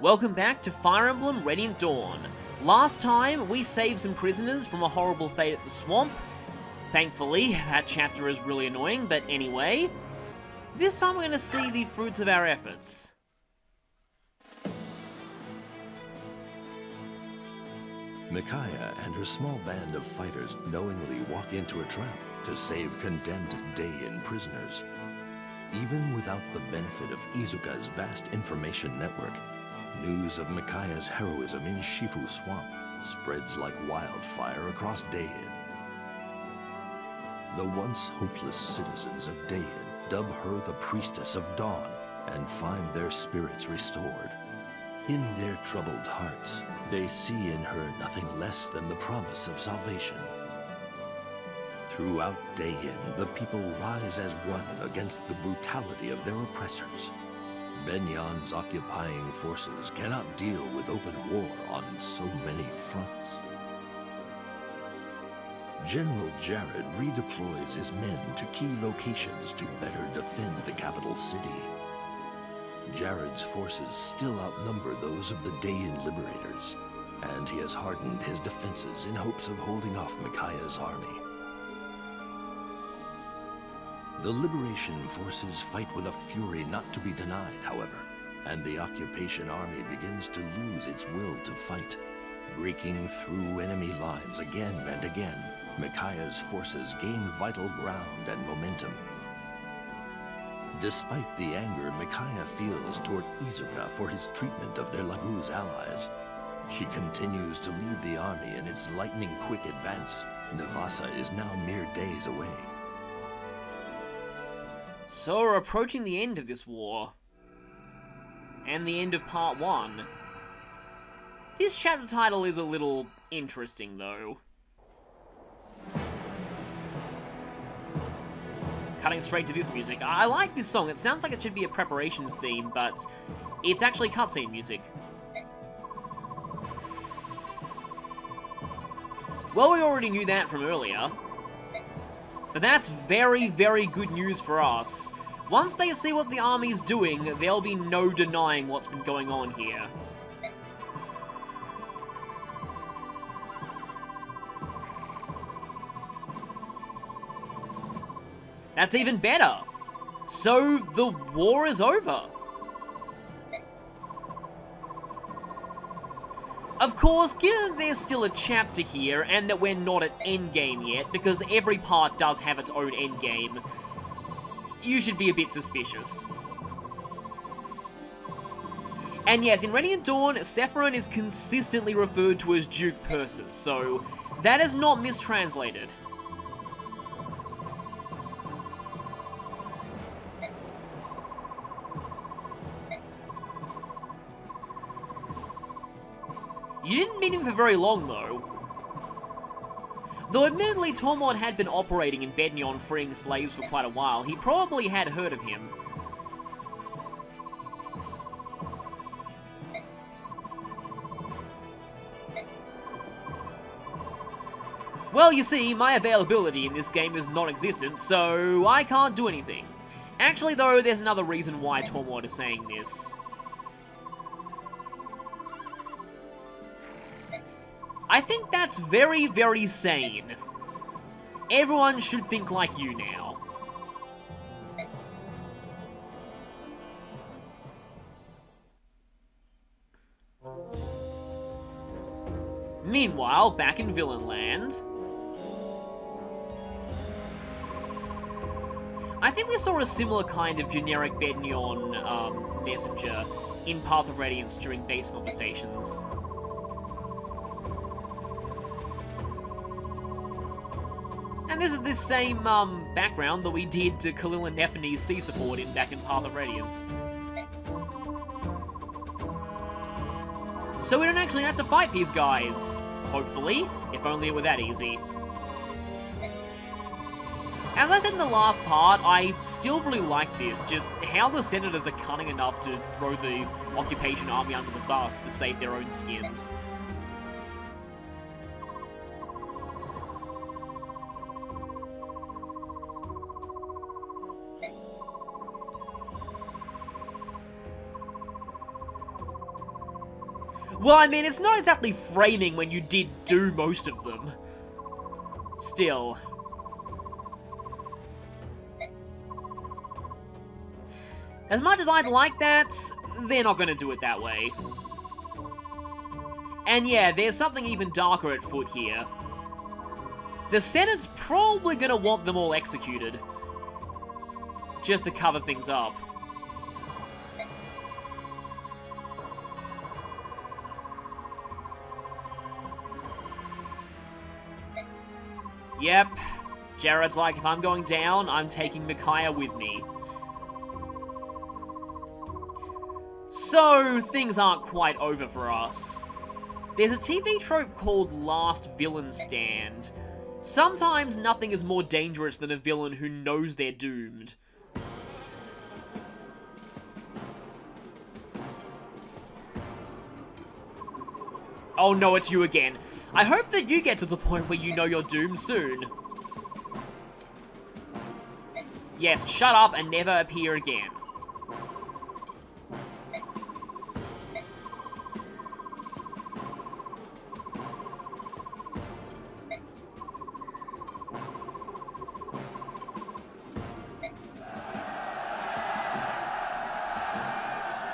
Welcome back to Fire Emblem Radiant Dawn. Last time, we saved some prisoners from a horrible fate at the swamp. Thankfully, that chapter is really annoying, but anyway. This time we're going to see the fruits of our efforts. Micaiah and her small band of fighters knowingly walk into a trap to save condemned Daein prisoners. Even without the benefit of Izuka's vast information network, news of Micaiah's heroism in Shifu Swamp spreads like wildfire across Daein. The once hopeless citizens of Daein dub her the Priestess of Dawn and find their spirits restored. In their troubled hearts, they see in her nothing less than the promise of salvation. Throughout Daein, the people rise as one against the brutality of their oppressors. Begnion's occupying forces cannot deal with open war on so many fronts. General Jarod redeploys his men to key locations to better defend the capital city. Jarod's forces still outnumber those of the Daein Liberators, and he has hardened his defenses in hopes of holding off Micaiah's army. The Liberation forces fight with a fury not to be denied, however, and the occupation army begins to lose its will to fight. Breaking through enemy lines again and again, Micaiah's forces gain vital ground and momentum. Despite the anger Micaiah feels toward Izuka for his treatment of their Laguz allies, she continues to lead the army in its lightning-quick advance. Nevassa is now mere days away. So we're approaching the end of this war. And the end of part one. This chapter title is a little interesting, though. Cutting straight to this music. I like this song. It sounds like it should be a preparations theme, but it's actually cutscene music. Well, we already knew that from earlier. But that's very, very good news for us. Once they see what the army's doing, there'll be no denying what's been going on here. That's even better. So, the war is over. Of course, given that there's still a chapter here, and that we're not at endgame yet, because every part does have its own endgame, you should be a bit suspicious. And yes, in Radiant Dawn, Sephiran is consistently referred to as Duke Persis, so that is not mistranslated. You didn't meet him for very long, though. Though admittedly Tormod had been operating in Begnion freeing slaves for quite a while, he probably had heard of him. Well, you see, my availability in this game is non-existent, so I can't do anything. Actually, though, there's another reason why Tormod is saying this. I think that's very, very sane. Everyone should think like you now. Meanwhile, back in Villain Land... I think we saw a similar kind of generic Begnion um, messenger in Path of Radiance during base conversations. And this is the same um, background that we did to Calill and Nephenee's C support in back in Path of Radiance. So we don't actually have to fight these guys, hopefully, if only it were that easy. As I said in the last part, I still really like this, just how the Senators are cunning enough to throw the occupation army under the bus to save their own skins. Well, I mean, it's not exactly framing when you did do most of them. Still. As much as I'd like that, they're not to do it that way. And yeah, there's something even darker at foot here. The Senate's probably to want them all executed. Just to cover things up. Yep. Jarod's like, if I'm going down, I'm taking Micaiah with me. So, things aren't quite over for us. There's a TV trope called Last Villain Stand. Sometimes nothing is more dangerous than a villain who knows they're doomed. Oh no, it's you again. I hope that you get to the point where you know you're doomed soon. Yes, shut up and never appear again.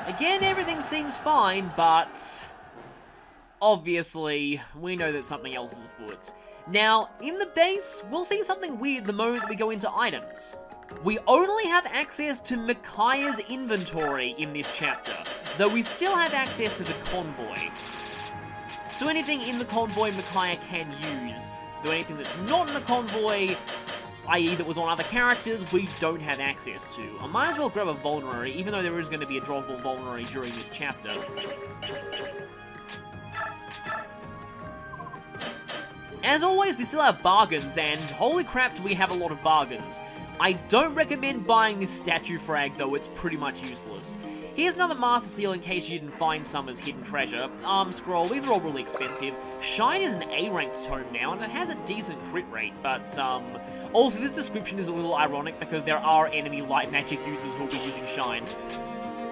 Again, everything seems fine, but obviously, we know that something else is afoot. Now, in the base, we'll see something weird the moment we go into items. We only have access to Micaiah's inventory in this chapter, though we still have access to the convoy. So anything in the convoy Micaiah can use, though anything that's not in the convoy, i.e. that was on other characters, we don't have access to. I might as well grab a Vulnerary, even though there is going to be a droppable Vulnerary during this chapter. As always, we still have bargains, and holy crap do we have a lot of bargains. I don't recommend buying this statue frag, though it's pretty much useless. Here's another Master Seal in case you didn't find some as hidden treasure. Arm Scroll, these are all really expensive. Shine is an A-ranked tome now, and it has a decent crit rate, but, um... Also, this description is a little ironic because there are enemy light magic users who'll be using Shine.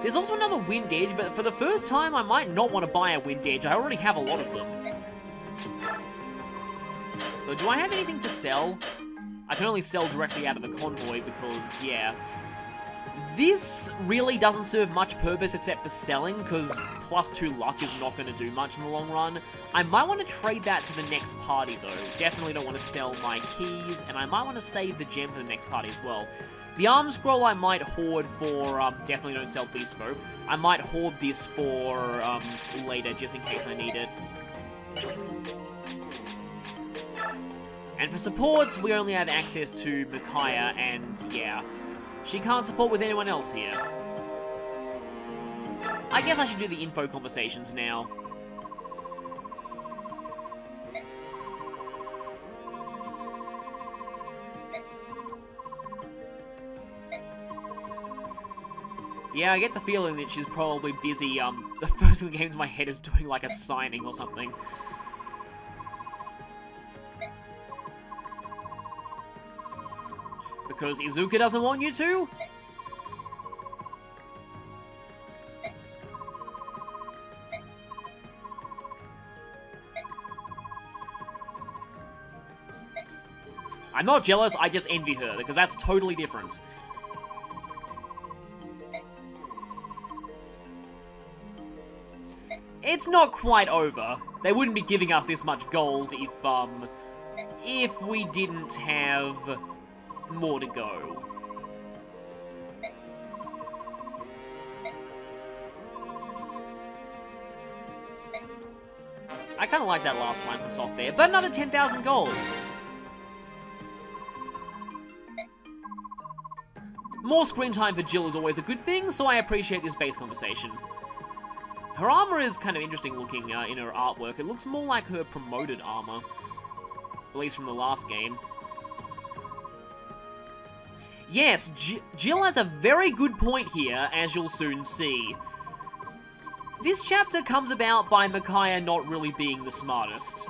There's also another Wind Edge, but for the first time, I might not want to buy a Wind Edge. I already have a lot of them. But do I have anything to sell? I can only sell directly out of the convoy because, yeah. This really doesn't serve much purpose except for selling, because plus 2 luck is not going to do much in the long run. I might want to trade that to the next party, though. Definitely don't want to sell my keys, and I might want to save the gem for the next party as well. The arm scroll I might hoard for, um, definitely don't sell Bespo. I might hoard this for, um, later, just in case I need it. And for supports, we only have access to Micaiah, and yeah, she can't support with anyone else here. I guess I should do the info conversations now. Yeah, I get the feeling that she's probably busy, um, the first thing that came to my head is doing like a signing or something. Because Izuka doesn't want you to? I'm not jealous, I just envy her, because that's totally different. It's not quite over. They wouldn't be giving us this much gold if, um, if we didn't have more to go. I kind of like that last Microsoft there, but another 10,000 gold. More screen time for Jill is always a good thing, so I appreciate this base conversation. Her armor is kind of interesting looking uh, in her artwork. It looks more like her promoted armor, at least from the last game. Yes, G Jill has a very good point here, as you'll soon see. This chapter comes about by Micaiah not really being the smartest.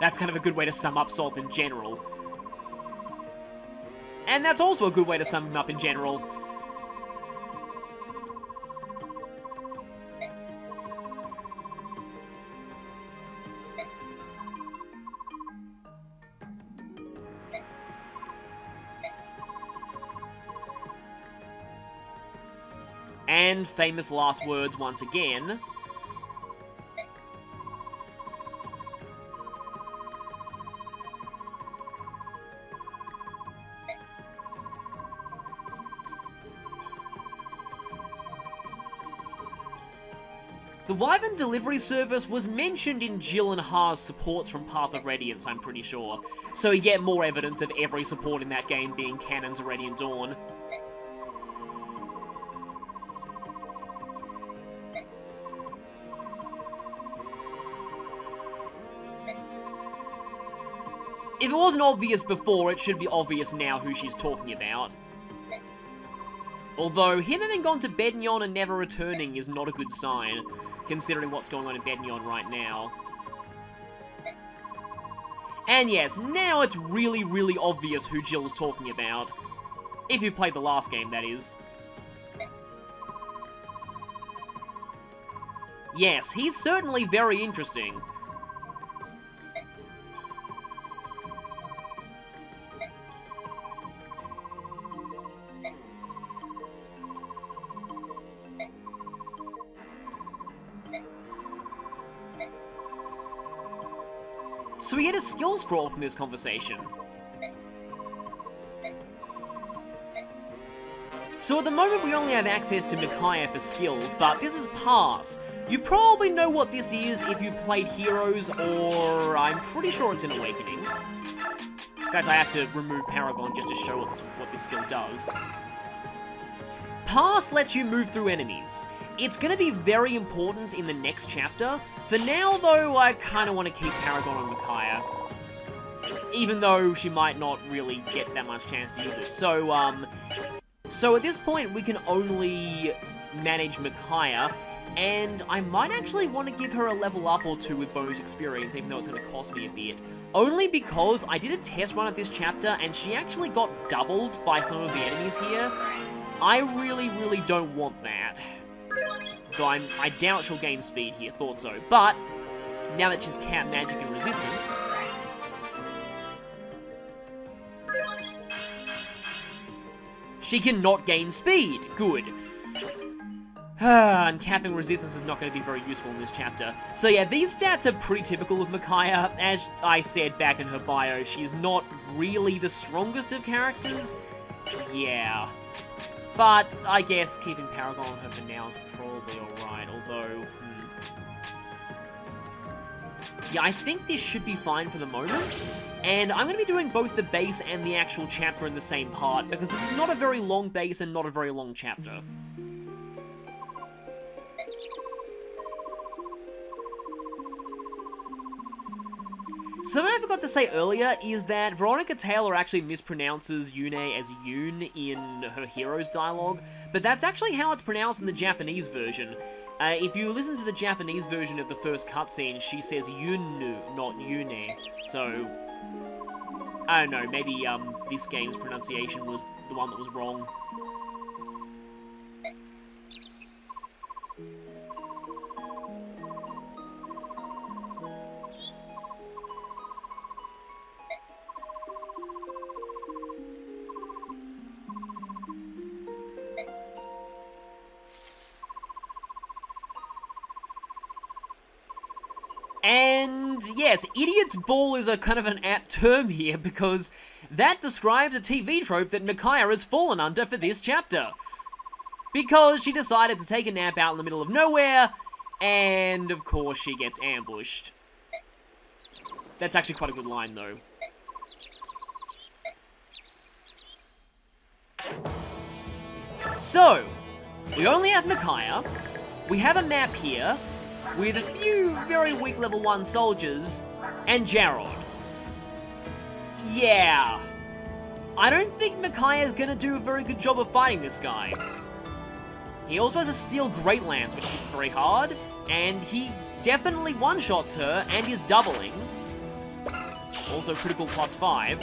That's kind of a good way to sum up Sothe in general. And that's also a good way to sum him up in general. Famous last words once again. The Wyvern delivery service was mentioned in Jill and Haar's supports from Path of Radiance, I'm pretty sure. So you get more evidence of every support in that game being canon to Radiant Dawn. It wasn't obvious before, it should be obvious now who she's talking about. Although, him having gone to Begnion and never returning is not a good sign, considering what's going on in Begnion right now. And yes, now it's really, really obvious who Jill is talking about. If you played the last game, that is. Yes, he's certainly very interesting. Get scroll from this conversation. So at the moment we only have access to Micaiah for skills, but this is Pass. You probably know what this is if you played Heroes, or I'm pretty sure it's in Awakening. In fact, I have to remove Paragon just to show what this, what this skill does. Pass lets you move through enemies. It's going to be very important in the next chapter. For now, though, I kind of want to keep Paragon and Micaiah. Even though she might not really get that much chance to use it. So, um... So at this point, we can only manage Micaiah, and I might actually want to give her a level up or two with bonus experience, even though it's going to cost me a bit. Only because I did a test run of this chapter, and she actually got doubled by some of the enemies here. I really, really don't want that. So I'm, I doubt she'll gain speed here, thought so. But, now that she's Cat Magic and Resistance... She cannot gain speed! Good. and capping resistance is not going to be very useful in this chapter. So yeah, these stats are pretty typical of Micaiah. As I said back in her bio, she's not really the strongest of characters. Yeah. But I guess keeping Paragon on her for now is probably alright, although... Yeah, I think this should be fine for the moment. And I'm going to be doing both the base and the actual chapter in the same part, because this is not a very long base and not a very long chapter. Something I forgot to say earlier is that Veronica Taylor actually mispronounces Yune as Yoon in her hero's dialogue, but that's actually how it's pronounced in the Japanese version. Uh, if you listen to the Japanese version of the first cutscene, she says Yunu, not Yune. So, I don't know, maybe um, this game's pronunciation was the one that was wrong. Yes, idiot's ball is a kind of an apt term here because that describes a TV trope that Micaiah has fallen under for this chapter. Because she decided to take a nap out in the middle of nowhere, and of course she gets ambushed. That's actually quite a good line though. So, we only have Micaiah, we have a map here, with a few very weak level 1 soldiers, and Jarod. Yeah. I don't think Micaiah's gonna do a very good job of fighting this guy. He also has a Steel Great Lance, which hits very hard, and he definitely one-shots her and is doubling. Also critical plus 5.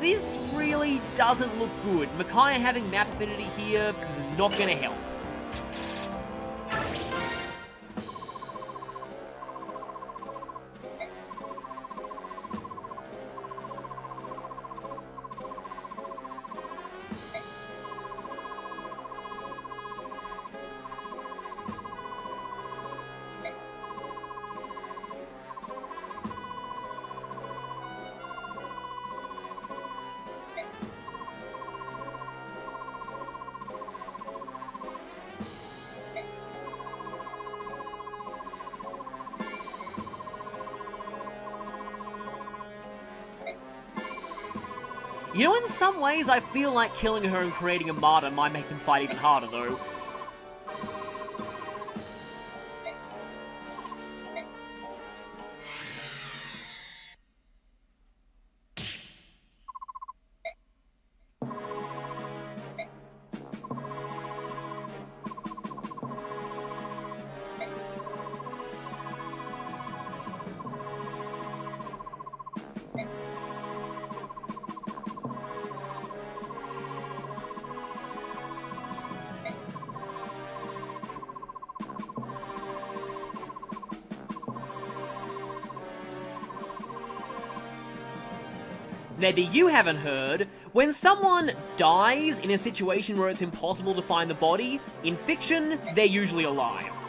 This really doesn't look good. Micaiah having map affinity here is not to help. Ways, I feel like killing her and creating a martyr might make them fight even harder, though. Maybe you haven't heard, when someone dies in a situation where it's impossible to find the body, in fiction, they're usually alive.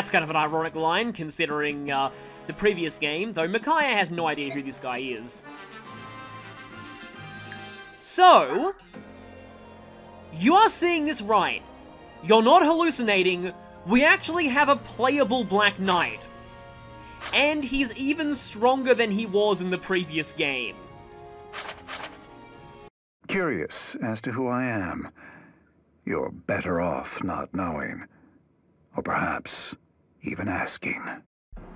That's kind of an ironic line, considering uh, the previous game, though Micaiah has no idea who this guy is. So, you are seeing this right. You're not hallucinating, we actually have a playable Black Knight. And he's even stronger than he was in the previous game. Curious as to who I am. You're better off not knowing. Or perhaps even asking.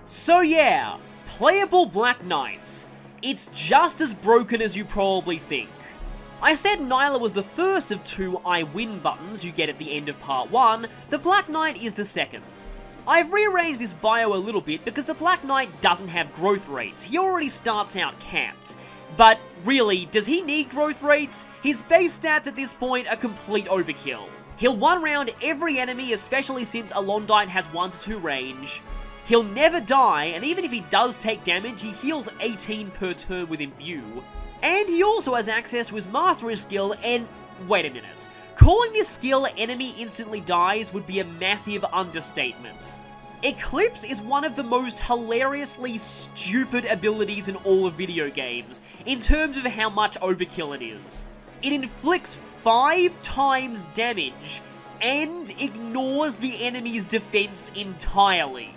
So yeah, playable Black Knights. It's just as broken as you probably think. I said Nyla was the first of two I win buttons you get at the end of part 1, the Black Knight is the second. I've rearranged this bio a little bit because the Black Knight doesn't have growth rates, he already starts out capped. But really, does he need growth rates? His base stats at this point are complete overkill. He'll one-round every enemy, especially since Alondite has 1 to 2 range. He'll never die, and even if he does take damage, he heals 18 per turn with Imbue. And he also has access to his Mastery skill, and wait a minute. Calling this skill enemy instantly dies would be a massive understatement. Eclipse is one of the most hilariously stupid abilities in all of video games, in terms of how much overkill it is. It inflicts 5 times damage and ignores the enemy's defense entirely.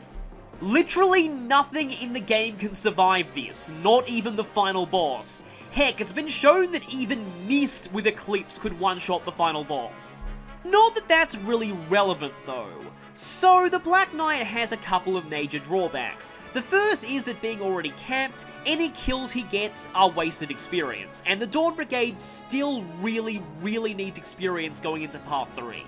Literally nothing in the game can survive this, not even the final boss. Heck, it's been shown that even Mist with Eclipse could one-shot the final boss. Not that that's really relevant though. So, the Black Knight has a couple of major drawbacks. The first is that being already camped, any kills he gets are wasted experience, and the Dawn Brigade still really, really needs experience going into Part 3.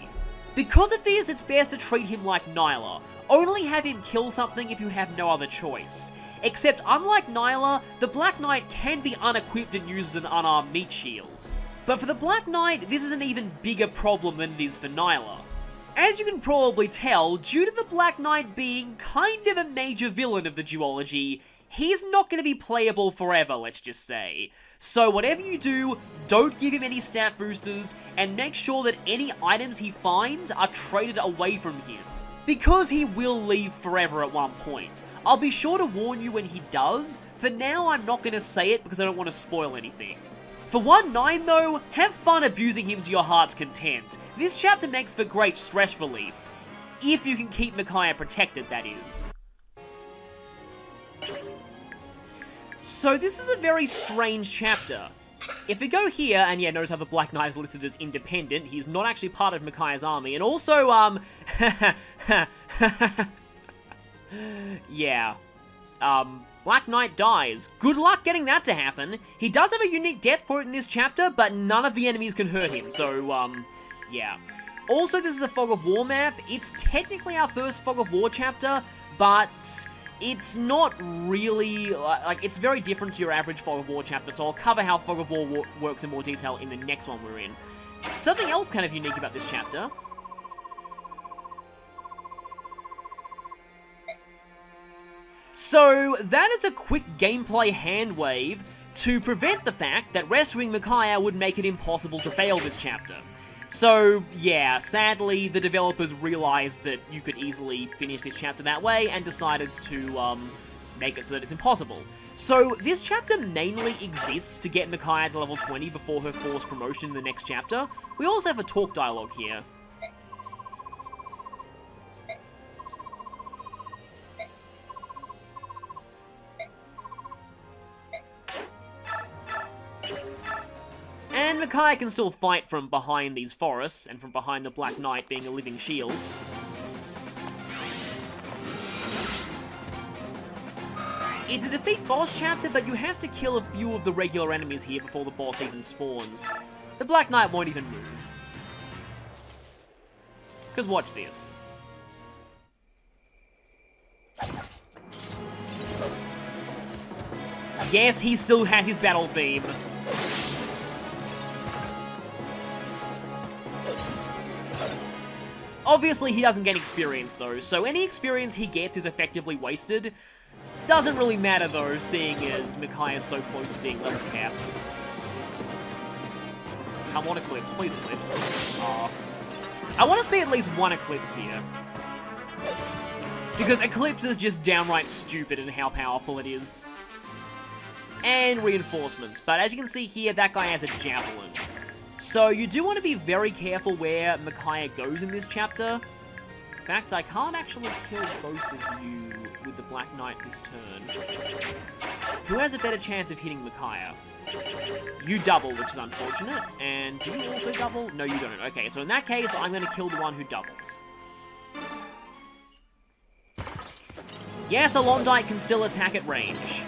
Because of this, it's best to treat him like Nyla. Only have him kill something if you have no other choice. Except, unlike Nyla, the Black Knight can be unequipped and uses an unarmed meat shield. But for the Black Knight, this is an even bigger problem than it is for Nyla. As you can probably tell, due to the Black Knight being kind of a major villain of the duology, he's not going to be playable forever, let's just say. So whatever you do, don't give him any stat boosters, and make sure that any items he finds are traded away from him. Because he will leave forever at one point. I'll be sure to warn you when he does, for now I'm not going to say it because I don't want to spoil anything. For 1-9 though, have fun abusing him to your heart's content. This chapter makes for great stress relief. If you can keep Micaiah protected, that is. So this is a very strange chapter. If we go here, and yeah, notice how the Black Knight is listed as independent, he's not actually part of Micaiah's army, and also, um, yeah, um, Black Knight dies. Good luck getting that to happen. He does have a unique death quote in this chapter, but none of the enemies can hurt him, so, um, yeah. Also, this is a Fog of War map. It's technically our first Fog of War chapter, but it's not really, like, it's very different to your average Fog of War chapter, so I'll cover how Fog of War works in more detail in the next one we're in. Something else kind of unique about this chapter So that is a quick gameplay hand wave to prevent the fact that rescuing Micaiah would make it impossible to fail this chapter. So, yeah, sadly, the developers realized that you could easily finish this chapter that way and decided to um, make it so that it's impossible. So, this chapter mainly exists to get Micaiah to level 20 before her forced promotion in the next chapter. We also have a talk dialogue here. And Micaiah can still fight from behind these forests, and from behind the Black Knight being a living shield. It's a defeat boss chapter, but you have to kill a few of the regular enemies here before the boss even spawns. The Black Knight won't even move. Because watch this. Yes, he still has his battle theme. Obviously, he doesn't get experience, though, so any experience he gets is effectively wasted. Doesn't really matter, though, seeing as is so close to being level capped. Come on, Eclipse. Please, Eclipse. Aww. I want to see at least one Eclipse here. Because Eclipse is just downright stupid in how powerful it is. And reinforcements. But as you can see here, that guy has a Javelin. So you do want to be very careful where Micaiah goes in this chapter. In fact, I can't actually kill both of you with the Black Knight this turn. Who has a better chance of hitting Micaiah? You double, which is unfortunate. And do you also double? No, you don't. Okay, so in that case, I'm going to kill the one who doubles. Yes, a can still attack at range.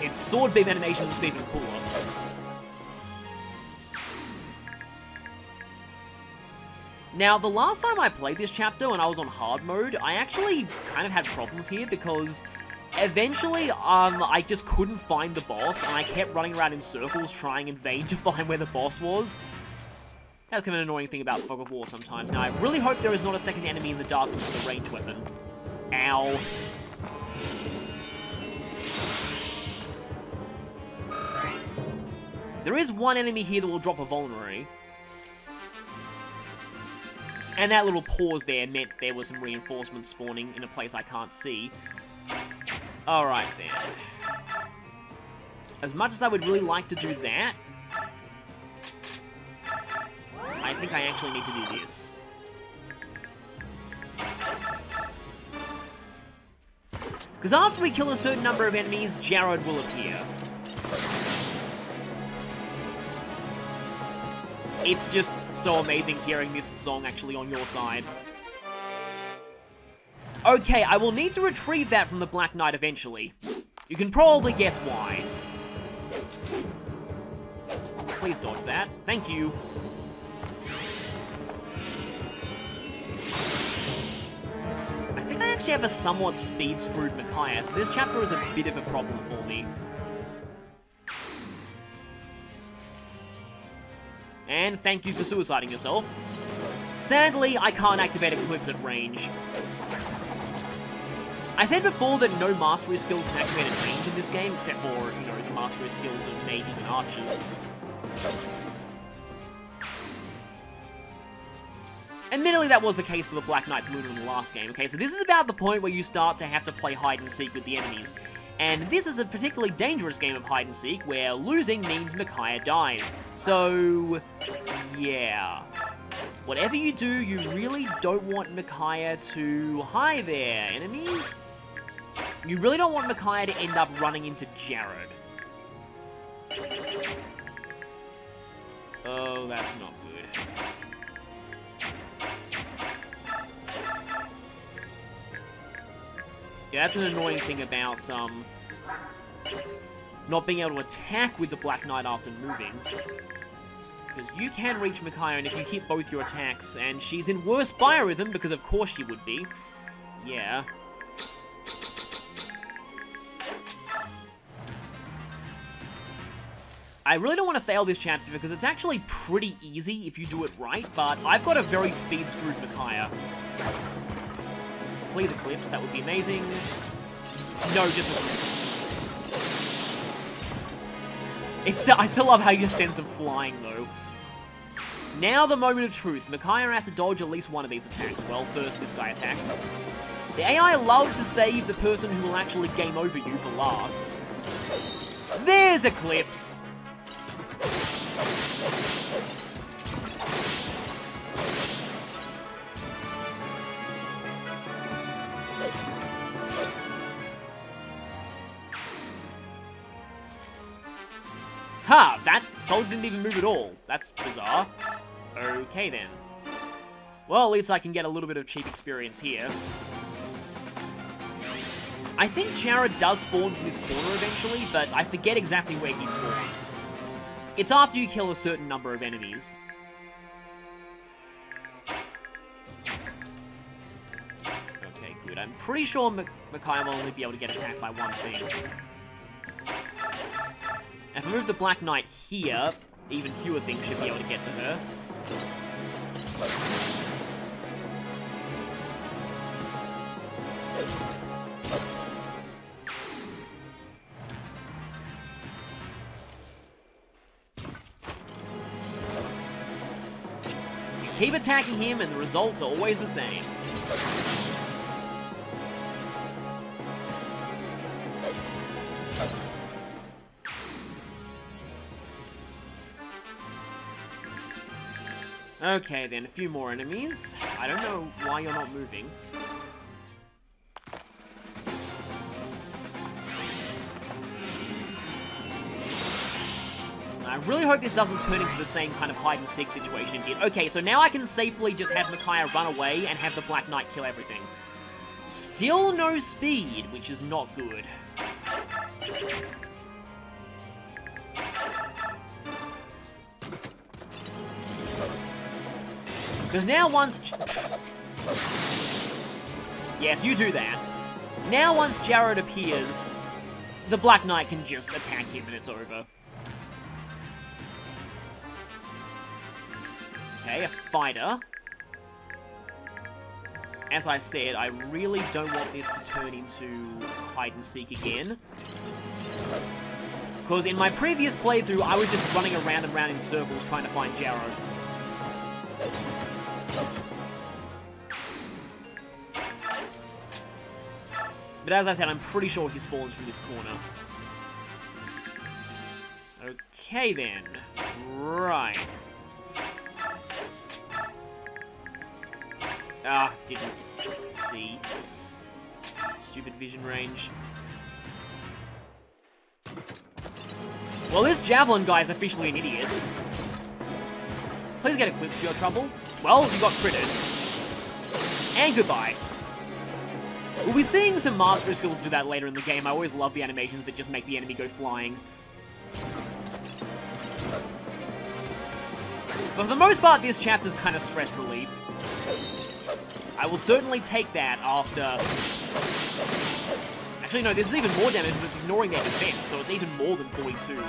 Its sword beam animation looks even cooler. Now, the last time I played this chapter when I was on hard mode, I actually kind of had problems here because eventually um, I just couldn't find the boss and I kept running around in circles trying in vain to find where the boss was. That's kind of an annoying thing about Fog of War sometimes. Now, I really hope there is not a second enemy in the darkness with a ranged weapon. Ow. There is one enemy here that will drop a vulnerary. And that little pause there meant there was some reinforcements spawning in a place I can't see. Alright then. As much as I would really like to do that, I think I actually need to do this. Because after we kill a certain number of enemies, Jarod will appear. It's just so amazing hearing this song actually on your side. Okay, I will need to retrieve that from the Black Knight eventually. You can probably guess why. Please dodge that. Thank you. I think I actually have a somewhat speed-screwed Micaiah, so this chapter is a bit of a problem for me. And thank you for suiciding yourself. Sadly, I can't activate Eclipse at range. I said before that no mastery skills can activate at range in this game, except for, you know, the mastery skills of mages and archers. Admittedly, that was the case for the Black Knight Luna in the last game. Okay, so this is about the point where you start to have to play hide and seek with the enemies. And this is a particularly dangerous game of hide and seek, where losing means Micaiah dies. So, yeah. Whatever you do, you really don't want Micaiah to... Hi there, enemies? You really don't want Micaiah to end up running into Jarod. Oh, that's not good. Yeah, that's an annoying thing about, um, not being able to attack with the Black Knight after moving. Because you can reach and if you hit both your attacks, and she's in worse biorhythm, because of course she would be. Yeah. I really don't want to fail this chapter because it's actually pretty easy if you do it right, but I've got a very speed-screwed Micaiah. Please Eclipse, that would be amazing. No, just It's, I still love how you just sends them flying, though. Now the moment of truth. Micaiah has to dodge at least one of these attacks. Well, first this guy attacks. The AI loves to save the person who will actually game over you for last. There's Eclipse! Ha! That Solid didn't even move at all. That's bizarre. Okay then. Well, at least I can get a little bit of cheap experience here. I think Jarod does spawn from this corner eventually, but I forget exactly where he spawns. It's after you kill a certain number of enemies. Okay, good. I'm pretty sure M will only be able to get attacked by one thing. If I move the Black Knight here, even fewer things should be able to get to her. You keep attacking him and the results are always the same. Okay, then, a few more enemies. I don't know why you're not moving. I really hope this doesn't turn into the same kind of hide-and-seek situation it did. Okay, so now I can safely just have Micaiah run away and have the Black Knight kill everything. Still no speed, which is not good. Because now once... yes, you do that. Now once Jarod appears, the Black Knight can just attack him and it's over. Okay, a fighter. As I said, I really don't want this to turn into hide-and-seek again. Because in my previous playthrough, I was just running around and around in circles trying to find Jarod. But as I said, I'm pretty sure he spawns from this corner. Okay then. Right. Ah, didn't see. Stupid vision range. Well, this Javelin guy is officially an idiot. Please get Eclipse your trouble. Well, you got critted. And goodbye. We'll be seeing some mastery skills do that later in the game. I always love the animations that just make the enemy go flying. But for the most part, this chapter's kind of stress relief. I will certainly take that after... Actually, no, this is even more damage because it's ignoring their defense, so it's even more than 42.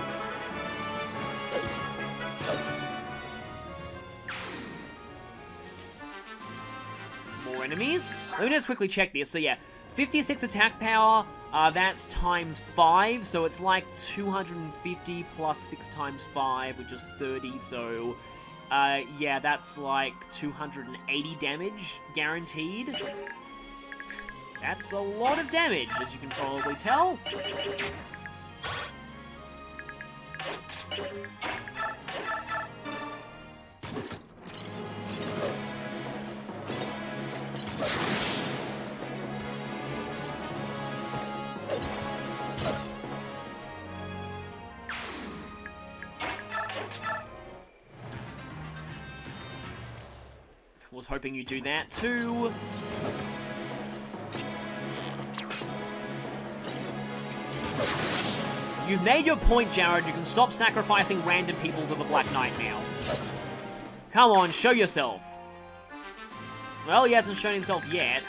Enemies? Let me just quickly check this. So yeah, 56 attack power, uh, that's times 5, so it's like 250 plus 6 times 5, which is 30, so... Uh, yeah, that's like 280 damage, guaranteed. That's a lot of damage, as you can probably tell. Was hoping you'd do that too. You've made your point, Jarod. You can stop sacrificing random people to the Black Knight now. Come on, show yourself. Well, he hasn't shown himself yet.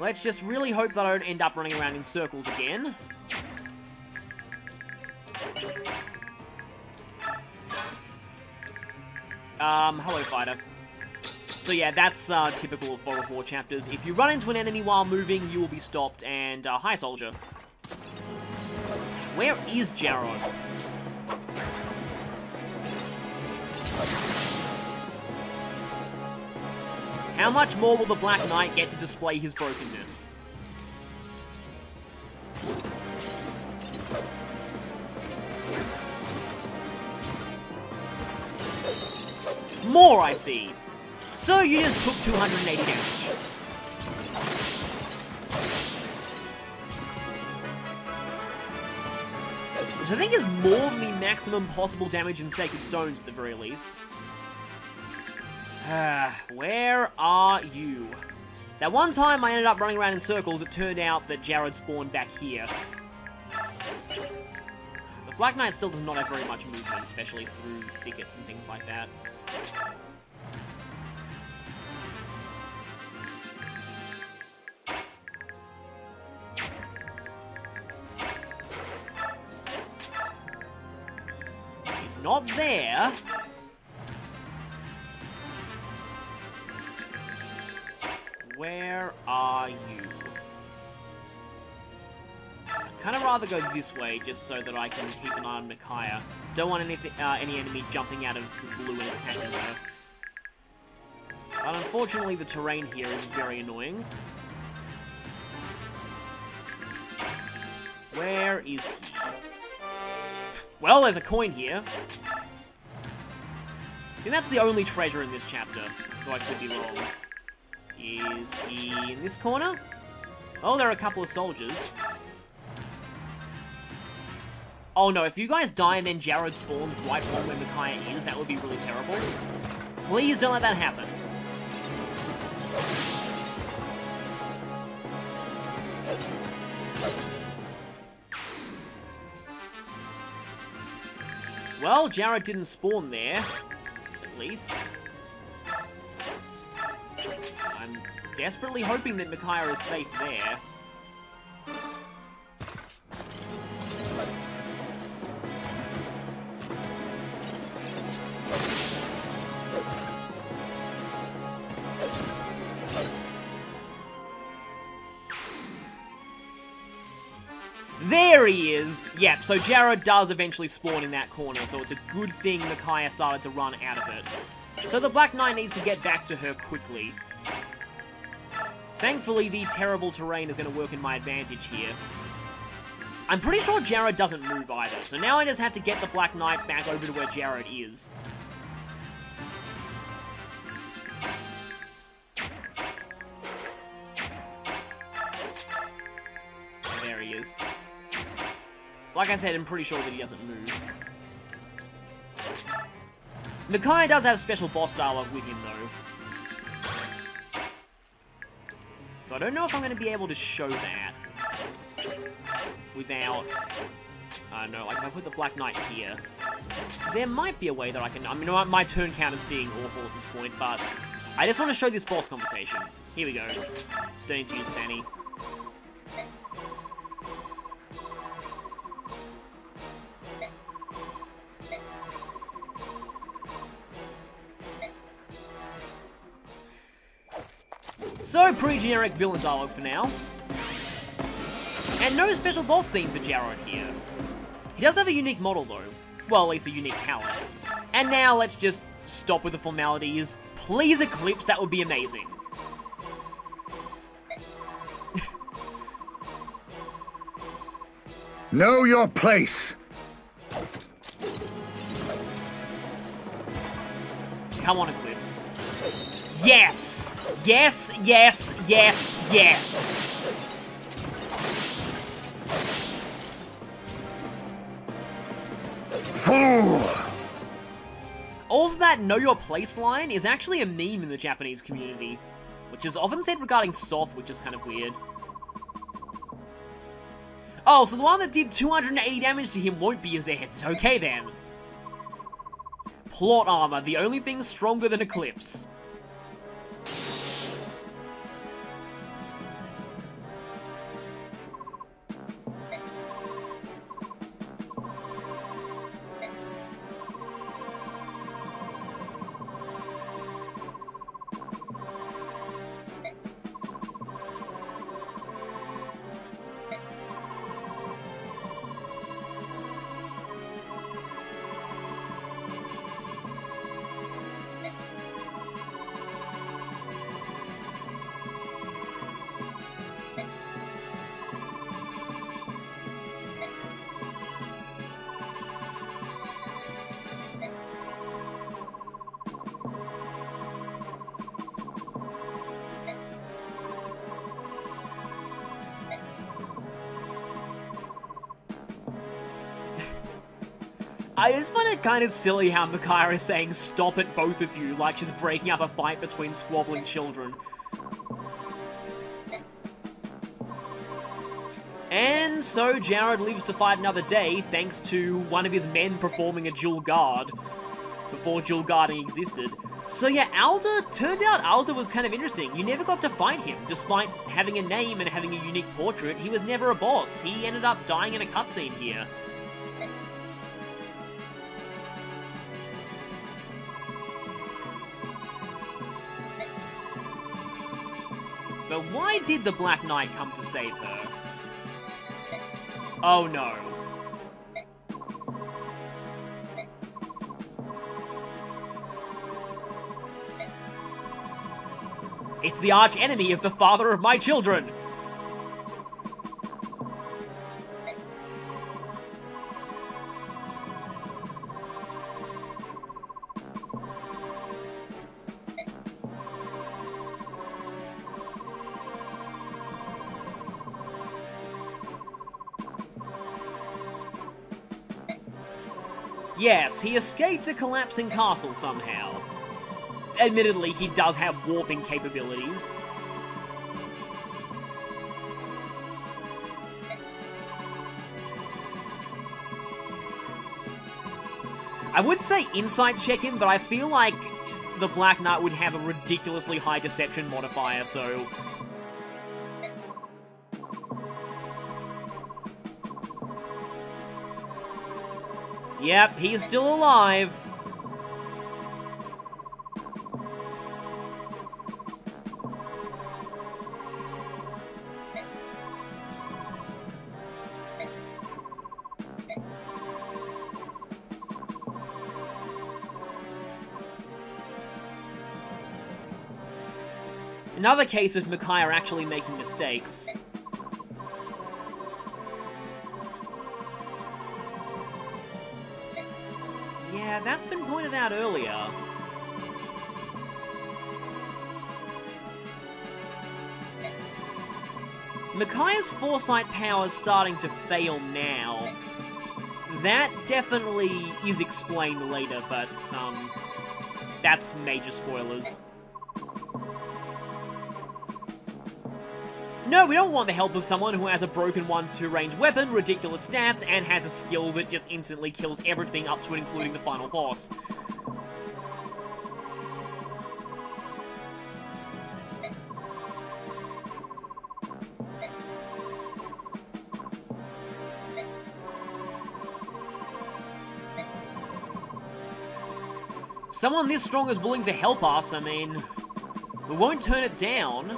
Let's just really hope that I don't end up running around in circles again. Um, hello, fighter. So yeah, that's uh, typical of Fog of War chapters. If you run into an enemy while moving, you will be stopped, and uh, hi, soldier. Where is Jarod? How much more will the Black Knight get to display his brokenness? More, I see. So you just took 280 damage. Which I think is more than the maximum possible damage in Sacred Stones at the very least. Ah, where are you? That one time I ended up running around in circles, it turned out that Jarod spawned back here. The Black Knight still does not have very much movement, especially through thickets and things like that. He's not there. Where are you? Kind of rather go this way, just so that I can keep an eye on Micaiah. Don't want any, uh, any enemy jumping out of the blue and attacking her. But unfortunately, the terrain here is very annoying. Where is he? Well, there's a coin here. Think that's the only treasure in this chapter, though I could be wrong. Is he in this corner? Oh, there are a couple of soldiers. Oh no, if you guys die and then Jarod spawns right on where Micaiah is, that would be really terrible. Please don't let that happen. Well, Jarod didn't spawn there, at least. I'm desperately hoping that Micaiah is safe there. There Yep, so Jarod does eventually spawn in that corner, so it's a good thing Micaiah started to run out of it. So the Black Knight needs to get back to her quickly. Thankfully, the terrible terrain is going to work in my advantage here. I'm pretty sure Jarod doesn't move either, so now I just have to get the Black Knight back over to where Jarod is. Like I said, I'm pretty sure that he doesn't move. Micaiah does have special boss dialogue with him, though. So I don't know if I'm going to be able to show that without... I don't know, like if I put the Black Knight here, there might be a way that I can... I mean, my turn count is being awful at this point, but I just want to show this boss conversation. Here we go. Don't need to use Fanny. So, pretty generic villain dialogue for now. And no special boss theme for Jarod here. He does have a unique model though. Well, at least a unique power. And now let's just stop with the formalities. Please Eclipse, that would be amazing. Know your place! Come on, Eclipse. Yes! Yes, yes, yes, yes! Fool! Also, that know your place line is actually a meme in the Japanese community, which is often said regarding Sothe, which is kind of weird. Oh, so the one that did 280 damage to him won't be his end. Okay then. Plot armor, the only thing stronger than Eclipse. I just find it kind of silly how Micaiah is saying stop it both of you like she's breaking up a fight between squabbling children. And so Jarod lives to fight another day thanks to one of his men performing a dual guard before dual guarding existed. So yeah, Alda, turned out Alda was kind of interesting. You never got to fight him. Despite having a name and having a unique portrait, he was never a boss. He ended up dying in a cutscene here. Did the Black Knight come to save her? Oh no. It's the arch enemy of the father of my children! Yes, he escaped a collapsing castle somehow. Admittedly, he does have warping capabilities. I would say insight check him, but I feel like the Black Knight would have a ridiculously high deception modifier, so... Yep, he's still alive. Another case of Micaiah actually making mistakes. Micaiah's foresight power is starting to fail now. That definitely is explained later, but, um, that's major spoilers. No, we don't want the help of someone who has a broken 1-2 range weapon, ridiculous stats, and has a skill that just instantly kills everything up to and including the final boss. Someone this strong is willing to help us, I mean, we won't turn it down.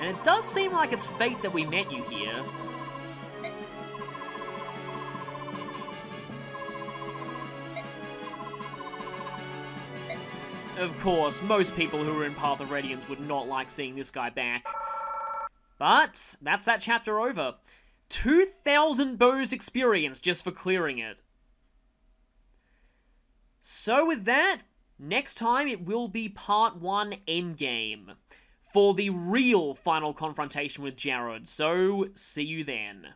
And it does seem like it's fate that we met you here. Of course, most people who are in Path of Radiance would not like seeing this guy back. But, that's that chapter over. 2,000 bows experience just for clearing it. So with that, next time it will be part 1 Endgame for the real final confrontation with Jarod. So, see you then.